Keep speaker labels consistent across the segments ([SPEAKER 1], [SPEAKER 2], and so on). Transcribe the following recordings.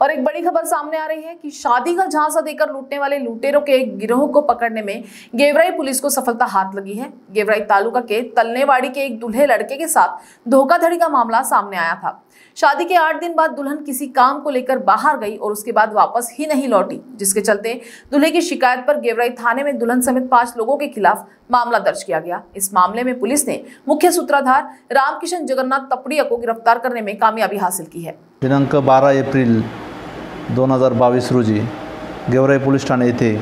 [SPEAKER 1] और एक बड़ी खबर सामने आ रही है कि शादी का झांसा देकर लूटने वाले लुटेरों के गिरोह को पकड़ने में गेवराई पुलिस को सफलता हाथ लगी है। गेवराई तालुका के तलनेवाड़ी के एक दूल्हे लड़के के साथ धोखाधड़ी का मामला सामने आया था। शादी के आठ दिन बाद दुल्हन किसी काम को लेकर बाहर गई और उसके बाद वापस ही नहीं लौटी, जिसके चलते दूल्हे की शिकायत पर गेवराई थाने में दुल्हन समेत पाँच लोगों के खिलाफ मामला दर्ज किया गया। इस मामले में पुलिस ने मुख्य सूत्रधार रामकिशन जगन्नाथ तपड़िया को गिरफ़्तार करने में कामयाबी हासिल की है।
[SPEAKER 2] दिनांक बारा एप्रिल दोन हजार बावीस रोजी गेवराई पोलीस ठाणे येथे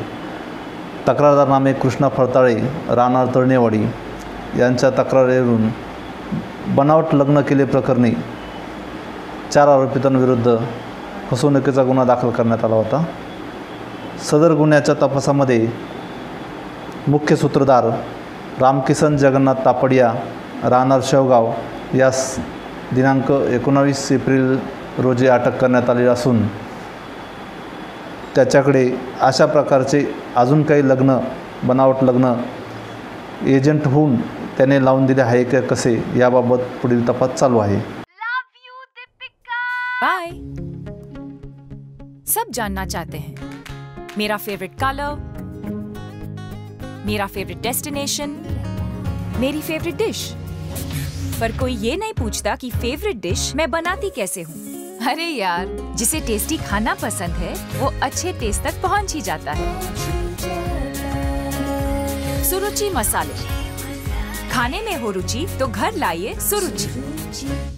[SPEAKER 2] तक्रारदार नामे कृष्णा फरताळे राहणार तळणेवाडी यांच्या तक्रारीवरून बनावट लग्न केले प्रकरणी चार आरोपितांविरुद्ध फसवणुकीचा गुन्हा दाखल करण्यात आला होता. सदर गुन्ह्याच्या तपासामध्ये मुख्य सूत्रधार रामकिसन जगन्नाथ तापडिया राहणार शेवगाव यास दिनांक एकोणावीस एप्रिल रोजी अटक करण्यात आली असून त्याच्याकडे अशा प्रकारचे अजून काही लग्न बनावट लग्न एजंट होऊन त्याने लावून दिले आहे का कसे याबाबत पुढील तपास चालू आहे.
[SPEAKER 3] लव यू दीपिका
[SPEAKER 4] बाय सब जानना चाहते हैं। मेरा फेवरेट कलर मेरा फेवरेट डेस्टिनेशन मेरी फेवरेट डिश पर कोई ये नहीं पूछता कि फेवरेट डिश मैं बनाती कैसे हूँ। अरे यार, जिसे टेस्टी खाना पसंद है, वो अच्छे टेस्ट तक पहुँच ही जाता है। सुरुचि मसाले। खाने में हो रुचि तो घर लाइए सुरुचि।